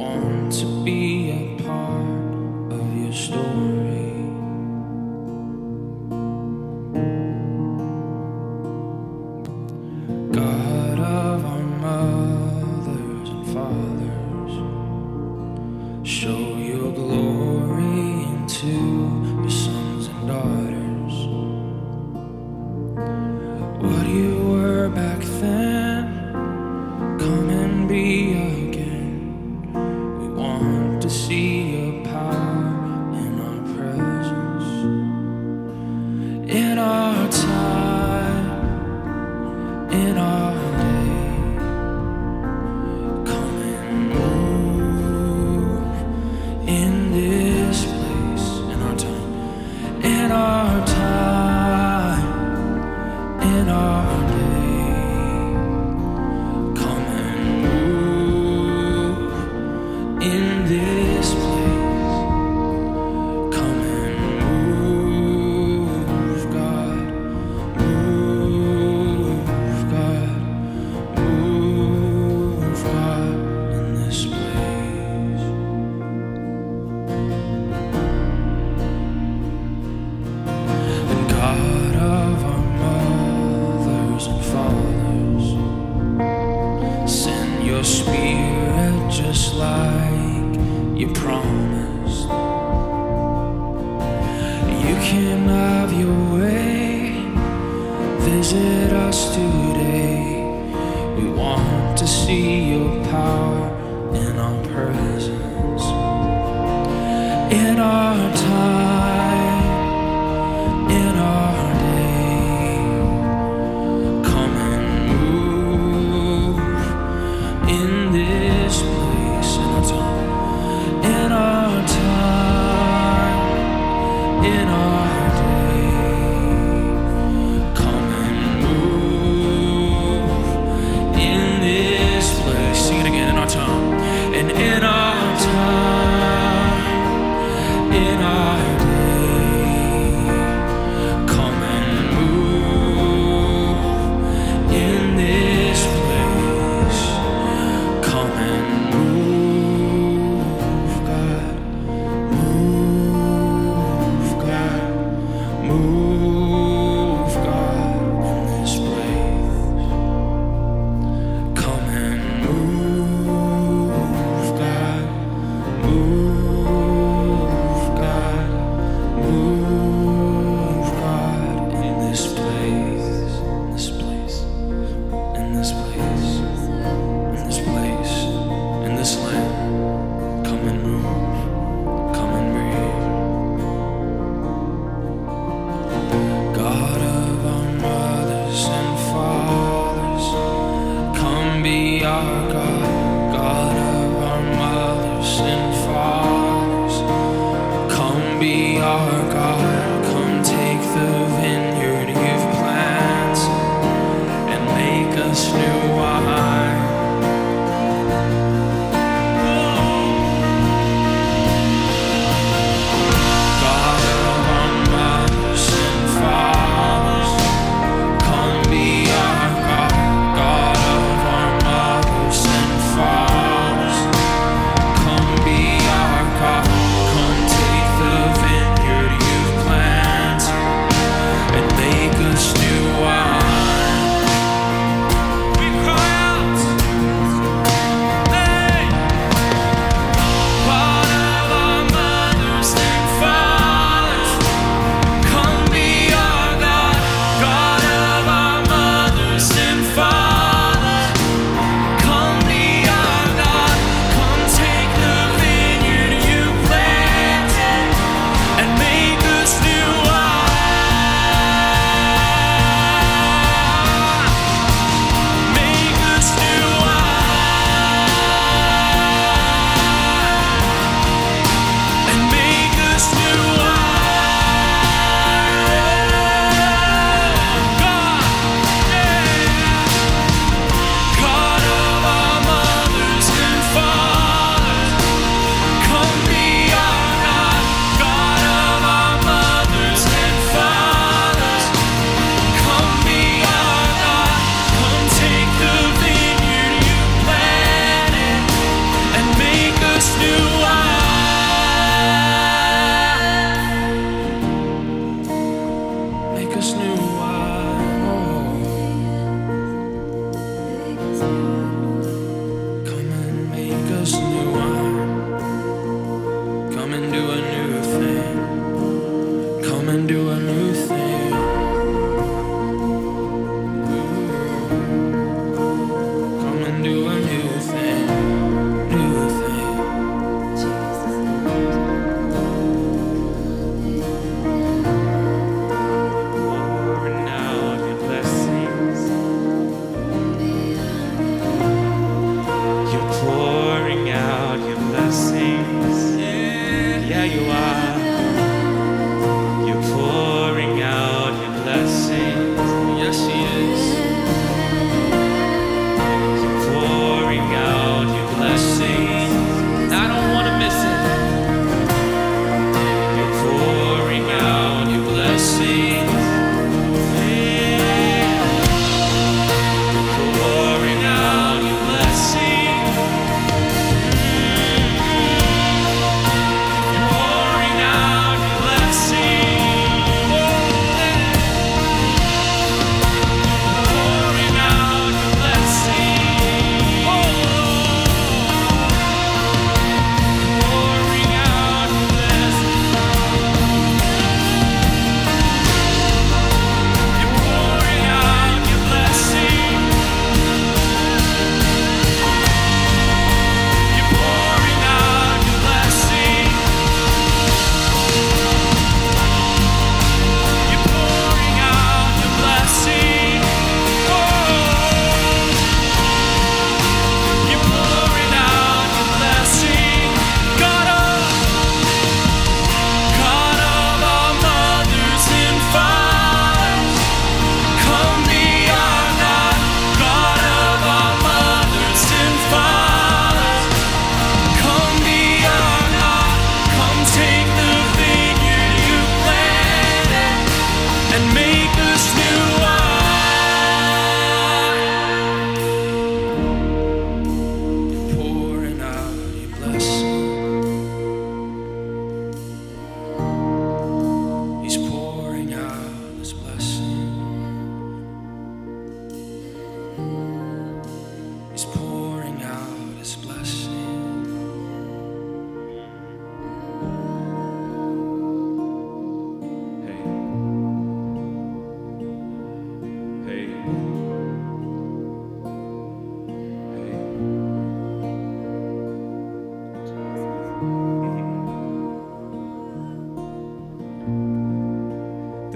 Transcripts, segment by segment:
want to be promised. You can have your way. Visit us today. We want to see your power in our presence. In our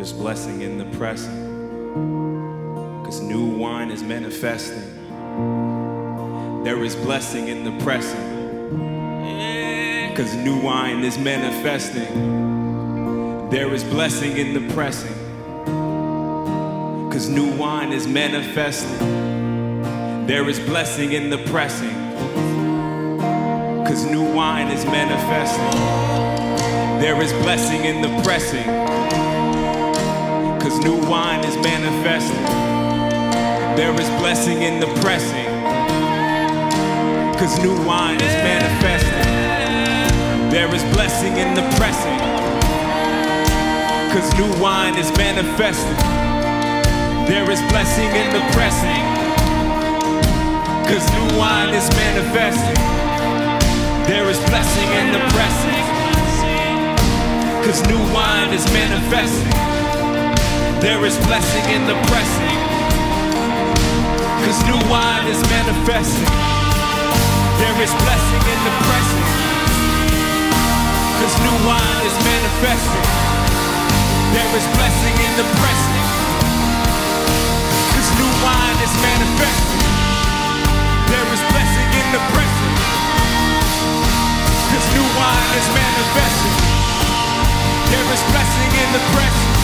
There's blessing in the pressing. Cause new wine is manifesting. There is blessing in the pressing. Cause new wine is manifesting. There is blessing in the pressing. Cause new wine is manifesting. There is blessing in the pressing. Cause new wine is manifesting. There is blessing in the pressing. Cause new wine is manifesting. There is blessing in the pressing. Cause new wine is manifesting. There is blessing in the pressing. Cause new wine is manifesting. There is blessing in the pressing. Cause new wine is manifesting. There is blessing in the pressing. Cause new wine is manifesting. There is blessing in the pressing. Cause new wine is manifesting. There is blessing in the pressing. Cause new wine is manifesting. There is blessing in the pressing. Cause new wine is manifesting. There is blessing in the pressing. Cause new wine is manifesting. There is blessing in the pressing.